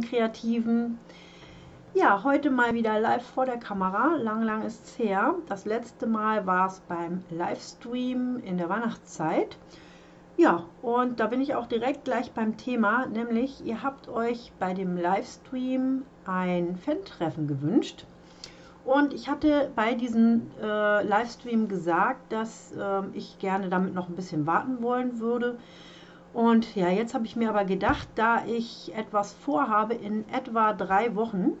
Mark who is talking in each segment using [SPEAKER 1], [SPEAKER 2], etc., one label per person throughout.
[SPEAKER 1] lieben Kreativen. Ja, heute mal wieder live vor der Kamera. Lang, lang ist es her. Das letzte Mal war es beim Livestream in der Weihnachtszeit. Ja, und da bin ich auch direkt gleich beim Thema, nämlich ihr habt euch bei dem Livestream ein Fan-Treffen gewünscht. Und ich hatte bei diesem äh, Livestream gesagt, dass äh, ich gerne damit noch ein bisschen warten wollen würde. Und ja, jetzt habe ich mir aber gedacht, da ich etwas vorhabe in etwa drei Wochen,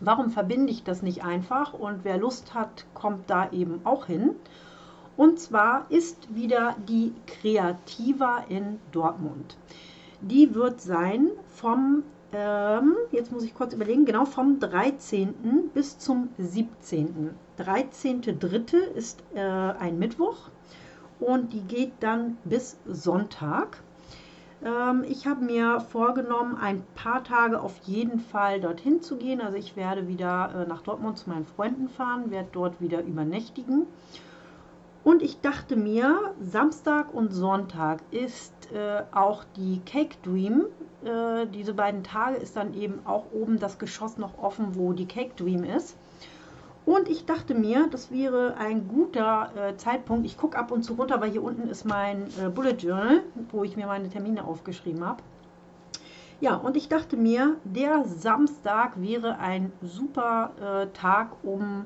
[SPEAKER 1] warum verbinde ich das nicht einfach? Und wer Lust hat, kommt da eben auch hin. Und zwar ist wieder die Kreativa in Dortmund. Die wird sein vom, ähm, jetzt muss ich kurz überlegen, genau vom 13. bis zum 17. 13.3. ist äh, ein Mittwoch und die geht dann bis Sonntag. Ähm, ich habe mir vorgenommen, ein paar Tage auf jeden Fall dorthin zu gehen. Also ich werde wieder äh, nach Dortmund zu meinen Freunden fahren, werde dort wieder übernächtigen. Und ich dachte mir, Samstag und Sonntag ist äh, auch die Cake Dream. Äh, diese beiden Tage ist dann eben auch oben das Geschoss noch offen, wo die Cake Dream ist. Und ich dachte mir, das wäre ein guter äh, Zeitpunkt. Ich gucke ab und zu runter, weil hier unten ist mein äh, Bullet Journal, wo ich mir meine Termine aufgeschrieben habe. Ja, und ich dachte mir, der Samstag wäre ein super äh, Tag, um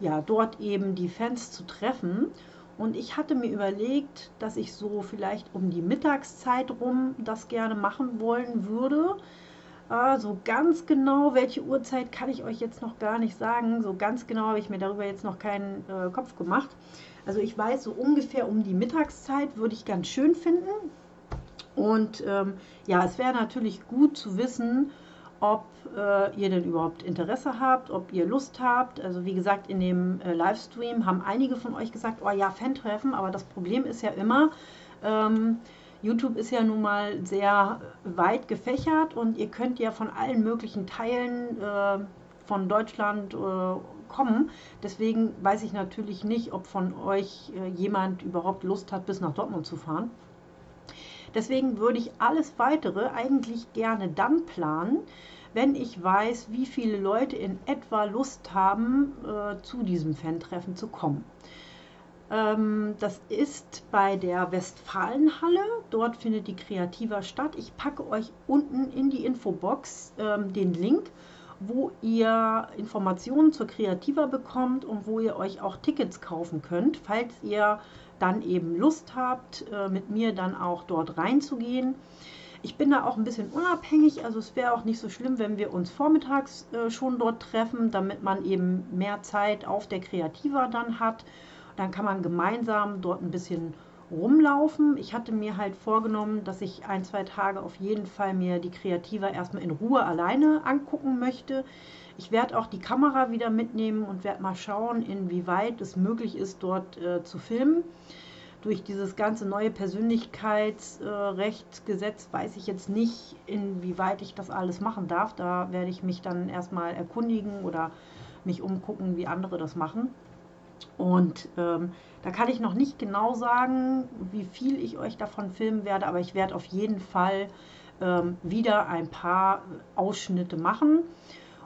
[SPEAKER 1] ja, dort eben die Fans zu treffen. Und ich hatte mir überlegt, dass ich so vielleicht um die Mittagszeit rum das gerne machen wollen würde. Ah, so ganz genau, welche Uhrzeit kann ich euch jetzt noch gar nicht sagen. So ganz genau habe ich mir darüber jetzt noch keinen äh, Kopf gemacht. Also ich weiß, so ungefähr um die Mittagszeit würde ich ganz schön finden. Und ähm, ja, es wäre natürlich gut zu wissen, ob äh, ihr denn überhaupt Interesse habt, ob ihr Lust habt. Also wie gesagt, in dem äh, Livestream haben einige von euch gesagt, oh ja, Fan-Treffen, aber das Problem ist ja immer, ähm, YouTube ist ja nun mal sehr weit gefächert und ihr könnt ja von allen möglichen Teilen äh, von Deutschland äh, kommen. Deswegen weiß ich natürlich nicht, ob von euch äh, jemand überhaupt Lust hat, bis nach Dortmund zu fahren. Deswegen würde ich alles weitere eigentlich gerne dann planen, wenn ich weiß, wie viele Leute in etwa Lust haben, äh, zu diesem Fan-Treffen zu kommen. Ähm, das ist bei der Westfalenhalle. Dort findet die Kreativa statt. Ich packe euch unten in die Infobox ähm, den Link, wo ihr Informationen zur Kreativa bekommt und wo ihr euch auch Tickets kaufen könnt, falls ihr dann eben Lust habt, äh, mit mir dann auch dort reinzugehen. Ich bin da auch ein bisschen unabhängig, also es wäre auch nicht so schlimm, wenn wir uns vormittags äh, schon dort treffen, damit man eben mehr Zeit auf der Kreativa dann hat dann kann man gemeinsam dort ein bisschen rumlaufen. Ich hatte mir halt vorgenommen, dass ich ein, zwei Tage auf jeden Fall mir die Kreativa erstmal in Ruhe alleine angucken möchte. Ich werde auch die Kamera wieder mitnehmen und werde mal schauen, inwieweit es möglich ist, dort äh, zu filmen. Durch dieses ganze neue Persönlichkeitsrechtsgesetz äh, weiß ich jetzt nicht, inwieweit ich das alles machen darf. Da werde ich mich dann erstmal erkundigen oder mich umgucken, wie andere das machen. Und ähm, da kann ich noch nicht genau sagen, wie viel ich euch davon filmen werde, aber ich werde auf jeden Fall ähm, wieder ein paar Ausschnitte machen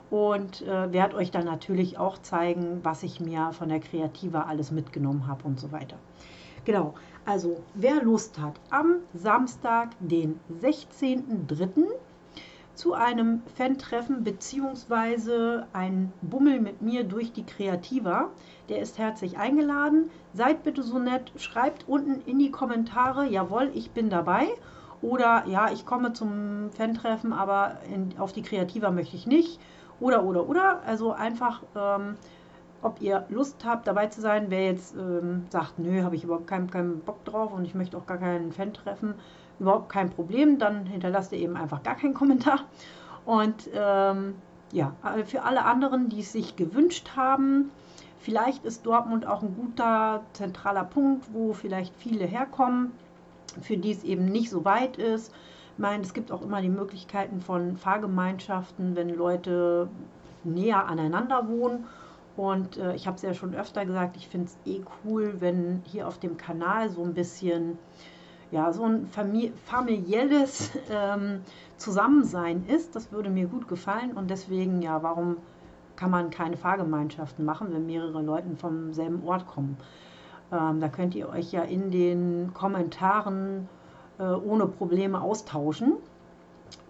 [SPEAKER 1] und äh, werde euch dann natürlich auch zeigen, was ich mir von der Kreativa alles mitgenommen habe und so weiter. Genau, also wer Lust hat, am Samstag, den 16.03., zu einem Fan-Treffen bzw. ein Bummel mit mir durch die Kreativa. Der ist herzlich eingeladen. Seid bitte so nett, schreibt unten in die Kommentare, jawohl, ich bin dabei. Oder ja, ich komme zum Fan-Treffen, aber in, auf die Kreativa möchte ich nicht. Oder, oder, oder. Also einfach, ähm, ob ihr Lust habt, dabei zu sein. Wer jetzt ähm, sagt, nö, habe ich überhaupt keinen, keinen Bock drauf und ich möchte auch gar keinen Fan-Treffen überhaupt kein Problem. Dann hinterlasst ihr eben einfach gar keinen Kommentar. Und ähm, ja, für alle anderen, die es sich gewünscht haben, vielleicht ist Dortmund auch ein guter zentraler Punkt, wo vielleicht viele herkommen, für die es eben nicht so weit ist. Ich meine, es gibt auch immer die Möglichkeiten von Fahrgemeinschaften, wenn Leute näher aneinander wohnen. Und äh, ich habe es ja schon öfter gesagt, ich finde es eh cool, wenn hier auf dem Kanal so ein bisschen ja, so ein familielles ähm, Zusammensein ist. Das würde mir gut gefallen und deswegen, ja, warum kann man keine Fahrgemeinschaften machen, wenn mehrere Leute vom selben Ort kommen? Ähm, da könnt ihr euch ja in den Kommentaren äh, ohne Probleme austauschen.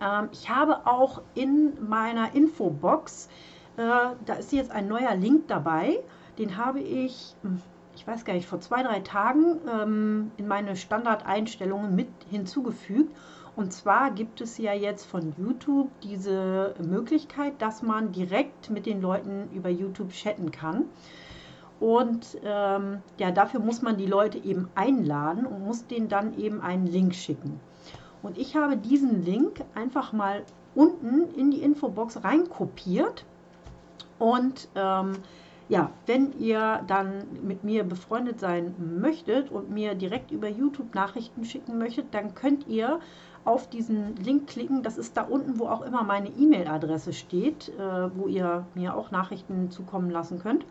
[SPEAKER 1] Ähm, ich habe auch in meiner Infobox, äh, da ist jetzt ein neuer Link dabei, den habe ich, hm, ich weiß gar nicht, vor zwei, drei Tagen ähm, in meine Standardeinstellungen mit hinzugefügt. Und zwar gibt es ja jetzt von YouTube diese Möglichkeit, dass man direkt mit den Leuten über YouTube chatten kann. Und ähm, ja, dafür muss man die Leute eben einladen und muss denen dann eben einen Link schicken. Und ich habe diesen Link einfach mal unten in die Infobox reinkopiert. Und ähm, ja, wenn ihr dann mit mir befreundet sein möchtet und mir direkt über YouTube Nachrichten schicken möchtet, dann könnt ihr auf diesen Link klicken. Das ist da unten, wo auch immer meine E-Mail-Adresse steht, äh, wo ihr mir auch Nachrichten zukommen lassen könnt.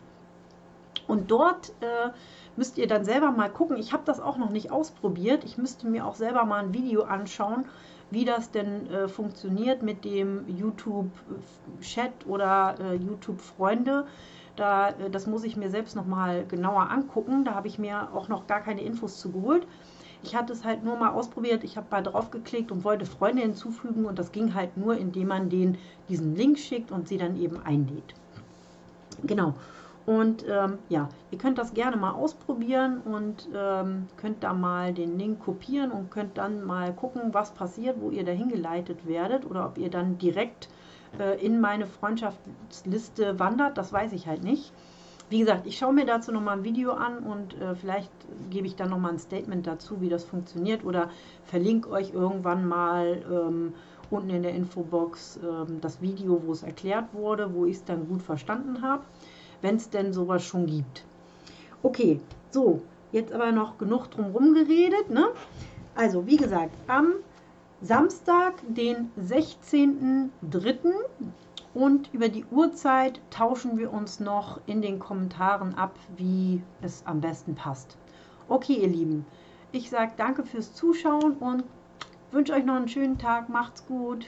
[SPEAKER 1] Und dort äh, müsst ihr dann selber mal gucken. Ich habe das auch noch nicht ausprobiert. Ich müsste mir auch selber mal ein Video anschauen, wie das denn äh, funktioniert mit dem YouTube-Chat oder äh, YouTube-Freunde. Da, äh, das muss ich mir selbst noch mal genauer angucken. Da habe ich mir auch noch gar keine Infos zu geholt. Ich hatte es halt nur mal ausprobiert. Ich habe mal drauf geklickt und wollte Freunde hinzufügen und das ging halt nur, indem man den diesen Link schickt und sie dann eben einlädt. Genau. Und ähm, ja, ihr könnt das gerne mal ausprobieren und ähm, könnt da mal den Link kopieren und könnt dann mal gucken, was passiert, wo ihr dahin geleitet werdet oder ob ihr dann direkt äh, in meine Freundschaftsliste wandert. Das weiß ich halt nicht. Wie gesagt, ich schaue mir dazu nochmal ein Video an und äh, vielleicht gebe ich dann nochmal ein Statement dazu, wie das funktioniert oder verlinke euch irgendwann mal ähm, unten in der Infobox ähm, das Video, wo es erklärt wurde, wo ich es dann gut verstanden habe wenn es denn sowas schon gibt. Okay, so, jetzt aber noch genug drumherum geredet. Ne? Also, wie gesagt, am Samstag, den 16.03. und über die Uhrzeit tauschen wir uns noch in den Kommentaren ab, wie es am besten passt. Okay, ihr Lieben, ich sage danke fürs Zuschauen und wünsche euch noch einen schönen Tag. Macht's gut.